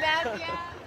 Gracias.